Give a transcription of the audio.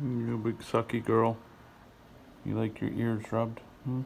You big sucky girl. You like your ears rubbed? Hmm?